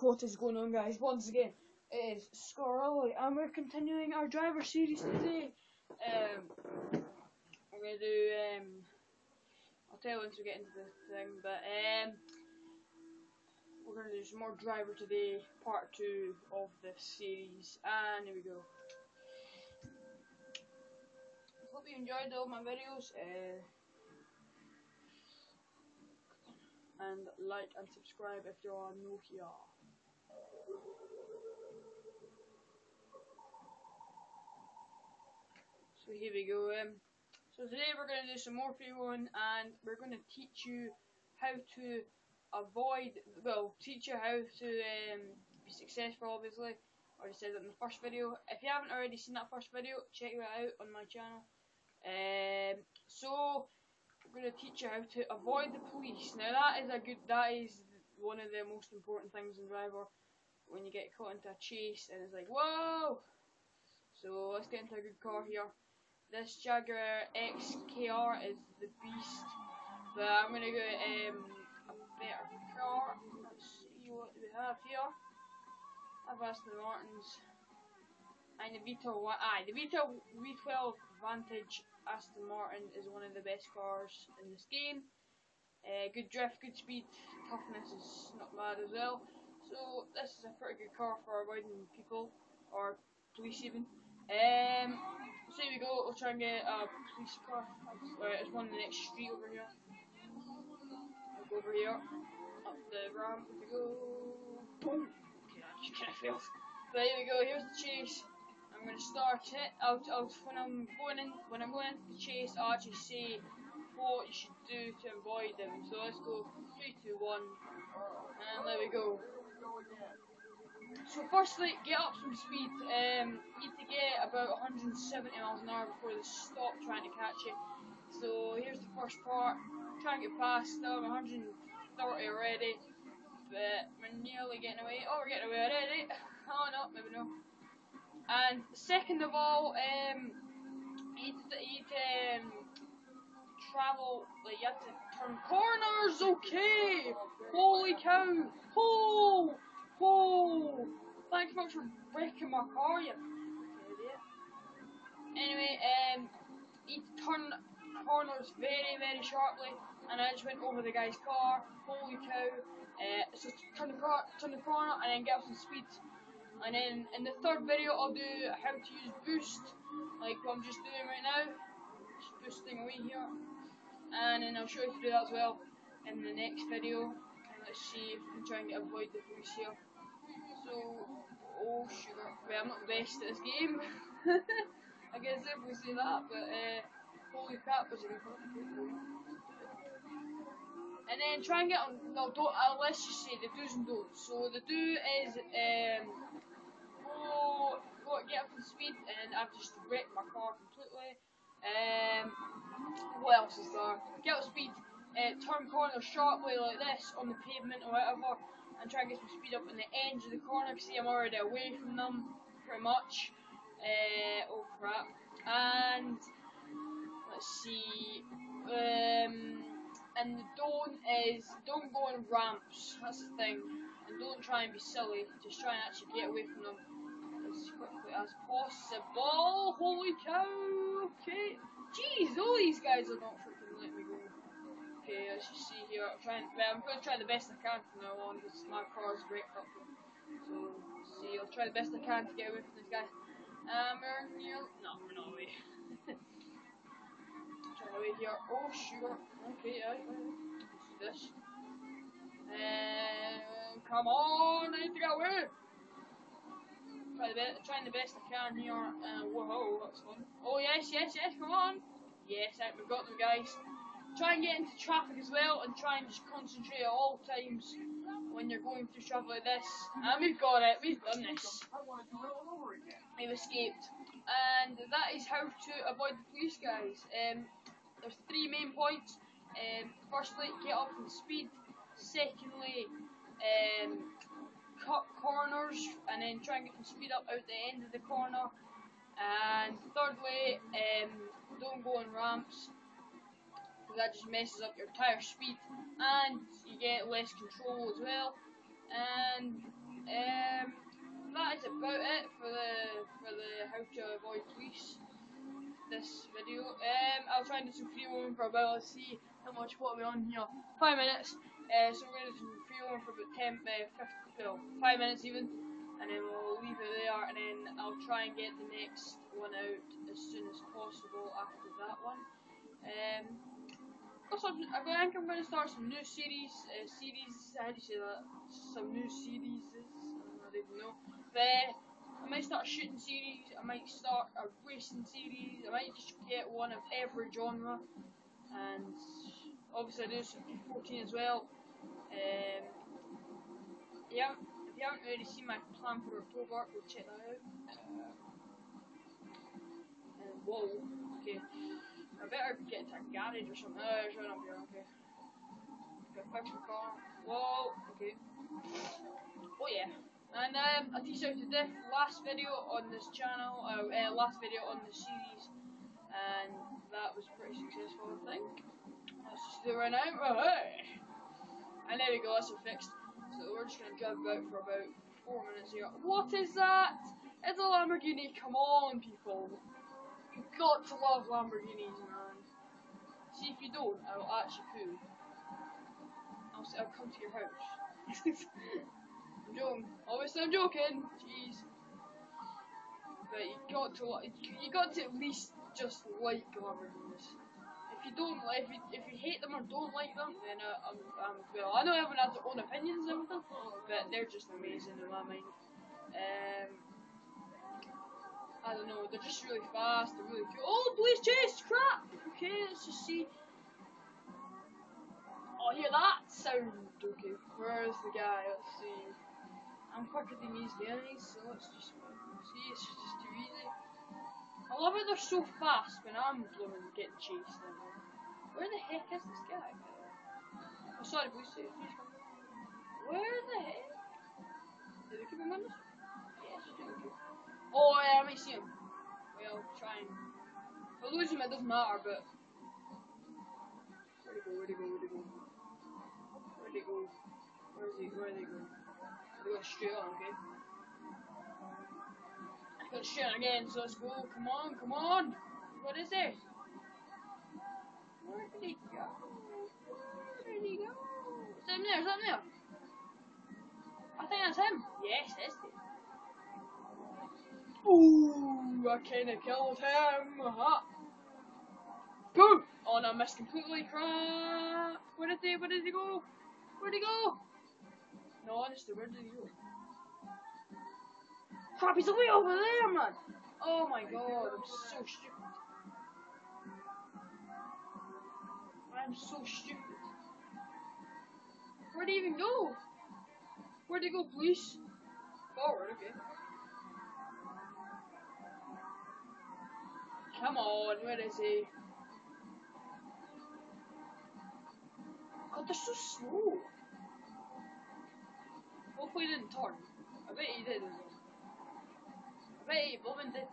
What is going on, guys? Once again, it is Scaroli, and we're continuing our driver series today. Um, we're gonna do. Um, I'll tell you once we get into the thing, but um, we're gonna do some more driver today, part two of this series, and here we go. Hope you enjoyed all my videos. Uh, and like and subscribe if you are new here. So here we go. Um, so today we're going to do some more free one and we're going to teach you how to avoid, well, teach you how to um, be successful obviously. I already said that in the first video. If you haven't already seen that first video, check it out on my channel. Um, so we're going to teach you how to avoid the police. Now that is a good, that is one of the most important things in driver when you get caught into a chase and it's like, whoa! So let's get into a good car here. This Jaguar XKR is the beast, but I'm gonna go um, a better car. Let's see what we have here. I've Aston Martins and the Vito. Aye, the Vito V12 Vantage Aston Martin is one of the best cars in this game. Uh, good drift, good speed, toughness is not bad as well. So this is a pretty good car for avoiding people or police even. Um, so here we go, we'll try and get a police car. Right, it's one in the next street over here. I'll go over here, up the ramp, we go. Boom! Okay, I just kind of failed. But here we go, here's the chase. I'm gonna start it. I'll, I'll, when I'm going in, when I'm going into the chase, I'll actually say what you should do to avoid them. So let's go three, two, one, and there we go. So firstly, get up some speed. Um, you need to get about 170 miles an hour before they stop trying to catch you. So here's the first part. Try and get past them. 130 already, but we're nearly getting away. Oh, we're getting away already. Oh no, maybe no. And second of all, um, you need to, you need to um, travel. Like you have to turn corners. Okay. Holy cow! Oh! Whoa! Thanks much for breaking my car, you idiot. Anyway, um, he turned corners very, very sharply, and I just went over the guy's car. Holy cow! Uh, so turn the car, turn the corner, and then get up some speed. And then in the third video, I'll do how to use boost, like what I'm just doing right now. Just boosting away here, and then I'll show you how to do that as well in the next video. And let's see if we can try and avoid the police here. So, oh sugar. Well, I'm not the best at this game. I guess if we say that, but uh, holy crap, was it And then try and get on. No, don't. Uh, let's just say the do's and don'ts. So the do is um, go, go get up to speed, and I've just wrecked my car completely. Um, what else is there? Get up speed. Uh, turn corners sharply like this on the pavement or whatever and try and get some speed up in the ends of the corner. See, I'm already away from them, pretty much. Uh, oh crap. And let's see. Um, and the don't is don't go on ramps. That's the thing. And don't try and be silly. Just try and actually get away from them as quickly as possible. Holy cow! Okay. Jeez, all these guys are not freaking. Okay, as you see here, I'm trying. Well, I'm going to try the best I can from now on because my car's wrecked up. So, see, I'll try the best I can to get away from this guy. Um, we're near. No, we're not away. trying away here. Oh, sugar. Okay, yeah. Let's do this. And come on, I need to get away. Trying the best I can here. Uh, whoa, that's fun. Oh yes, yes, yes. Come on. Yes, right, we've got them, guys try and get into traffic as well and try and just concentrate at all times when you're going through traffic like this. And we've got it, we've done this. We've escaped. And that is how to avoid the police guys. Um, there's three main points. Um, firstly, get up in speed. Secondly, um, cut corners and then try and get some speed up out the end of the corner. And thirdly, um, don't go on ramps because that just messes up your tire speed and you get less control as well. And um, that is about it for the for the how to avoid police this video. Um, I'll try and do some free roaming for a while. Let's see how much what we're on here. Five minutes. Uh, so we're gonna do some free roaming for about 10, uh, 50, well, five minutes even, and then we'll leave it there. And then I'll try and get the next one out as soon as possible after that one. Um, I think I'm to start some new series, uh, series, how do you say that? Some new series, I don't know. But, I might start shooting series, I might start a racing series, I might just get one of every genre, and obviously I do some 14 as well. Um, yeah, if you haven't already seen my plan for October, go check that out. Uh, whoa, okay. I better get to a garage or something. Oh, it's up here, okay. Got fix my car. Whoa, okay. Oh yeah. And um, I teach out to the last video on this channel, uh, uh, last video on the series, and that was pretty successful, I think. Let's just do it right now. Oh, hey. And there we go, that's fixed. So we're just going to drive about for about four minutes here. What is that? It's a Lamborghini, come on people. You've got to love Lamborghinis, man. See, if you don't, I'll actually poo. I'll, I'll come to your house. I'm joking. Obviously, I'm joking. Jeez. But you got to you got to at least just like Lamborghinis. If you don't like, if you, if you hate them or don't like them, then uh, I'm, I'm well. I know everyone has their own opinions and everything, but they're just amazing in my mind. Um, I don't know. They're just really fast. They're really cool. Oh, police chase! Crap. Okay, let's just see. Oh, hear that sound. Okay, where's the guy? Let's see. I'm quicker than these guys, so let's just see, it's just too easy. I love it they're so fast when I'm blooming getting chased. Where the heck is this guy? Oh sorry, please come. Where the heck? Did they keep him on this? Yes, they do. Yeah, I see him. Well, try and if I lose him it doesn't matter, but where'd he go, where'd he go, where'd he go? Where'd he go? Where's he where'd he go? we got straight on, okay? I got straight on again, so let's go. Come on, come on! What is it? Where did he go? Where did he go? Is him there? Is him there? I think that's him. Yes, that's it. Ooh, I kinda killed him. Aha. Boom! Oh no, I missed completely. Crap! Where did he? Where did he go? Where'd he go? No, honestly, where did he go? Crap, he's way over there, man! Oh my god, I'm so stupid. I'm so stupid. Where'd he even go? Where'd he go, police? Oh, Forward, okay. Come on, where is he? God, they're so slow. Hopefully he didn't turn. I bet he did. I bet he blooming did.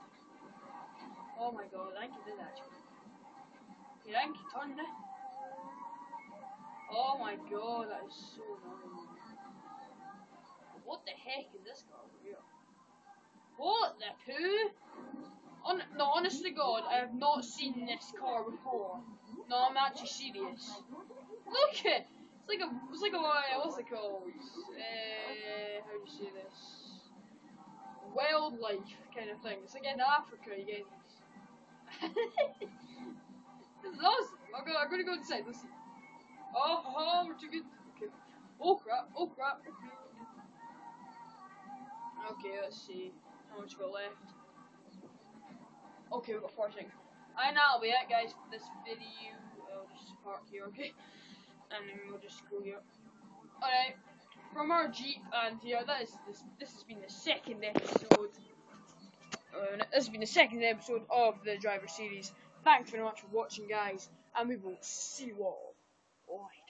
Oh my god, I think he did actually. You think he turned it? Oh my god, that is so annoying. What the heck is this guy over here? What the poo? On, no, honestly God, I have not seen this car before. No, I'm actually serious. Look at it's like a, it's like a, what's it called? Uh, how do you say this? Wildlife kind of thing. It's like in Africa, you get this. is awesome. I'm gonna, I'm gonna go inside. Let's see. Oh, oh, we're too good. Okay. Oh crap! Oh crap! Okay. Okay, let's see. How much we got left? Okay, we've got four seconds. And that'll be it, guys, for this video. I'll just park here, okay? and then we'll just go here. Alright, from our Jeep, and yeah, that is this. This has been the second episode. Uh, this has been the second episode of the driver series. Thanks very much for watching, guys, and we will see you all. Bye.